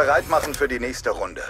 bereit machen für die nächste Runde.